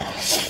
よし。